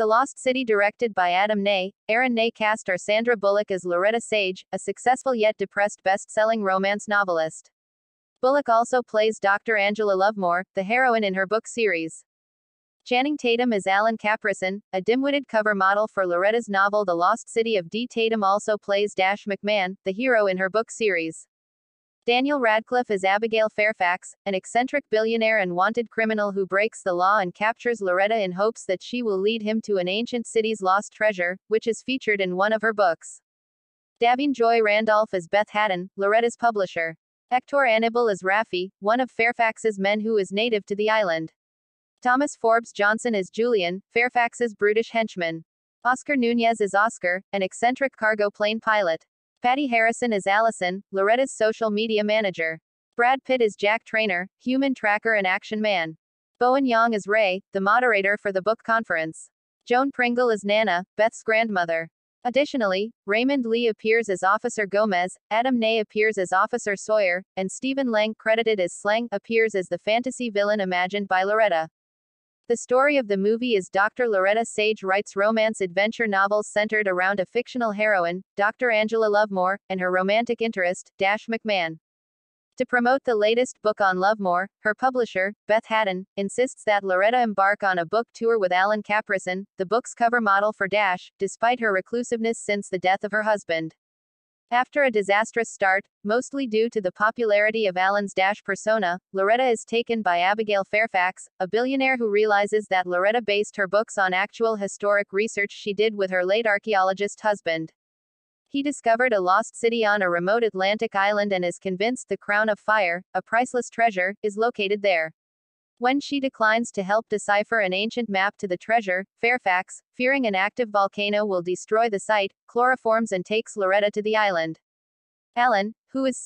The Lost City, directed by Adam Nee, Aaron Nee cast our Sandra Bullock as Loretta Sage, a successful yet depressed best selling romance novelist. Bullock also plays Dr. Angela Lovemore, the heroine in her book series. Channing Tatum is Alan Caprison, a dim-witted cover model for Loretta's novel The Lost City of D. Tatum also plays Dash McMahon, the hero in her book series. Daniel Radcliffe is Abigail Fairfax, an eccentric billionaire and wanted criminal who breaks the law and captures Loretta in hopes that she will lead him to an ancient city's lost treasure, which is featured in one of her books. Da'Vine Joy Randolph is Beth Hatten, Loretta's publisher. Hector Anibal is Raffi, one of Fairfax's men who is native to the island. Thomas Forbes Johnson is Julian, Fairfax's brutish henchman. Oscar Nunez is Oscar, an eccentric cargo plane pilot. Patti Harrison is Allison, Loretta's social media manager. Brad Pitt is Jack Trainer, human tracker and action man. Bowen Yang is Ray, the moderator for the book conference. Joan Pringle is Nana, Beth's grandmother. Additionally, Raymond Lee appears as Officer Gomez, Adam Nee appears as Officer Sawyer, and Stephen Lang, credited as Slang, appears as the fantasy villain imagined by Loretta. The story of the movie is Dr. Loretta Sage writes romance adventure novels centered around a fictional heroine, Dr. Angela Lovemore, and her romantic interest, Dash McMahon. To promote the latest book on Lovemore, her publisher, Beth Hatten, insists that Loretta embark on a book tour with Alan Caprison, the book's cover model for Dash, despite her reclusiveness since the death of her husband. After a disastrous start, mostly due to the popularity of Alan's Dash persona, Loretta is taken by Abigail Fairfax, a billionaire who realizes that Loretta based her books on actual historic research she did with her late archaeologist husband. He discovered a lost city on a remote Atlantic island and is convinced the Crown of Fire, a priceless treasure, is located there. When she declines to help decipher an ancient map to the treasure, Fairfax, fearing an active volcano will destroy the site, chloroforms and takes Loretta to the island. Alan, who is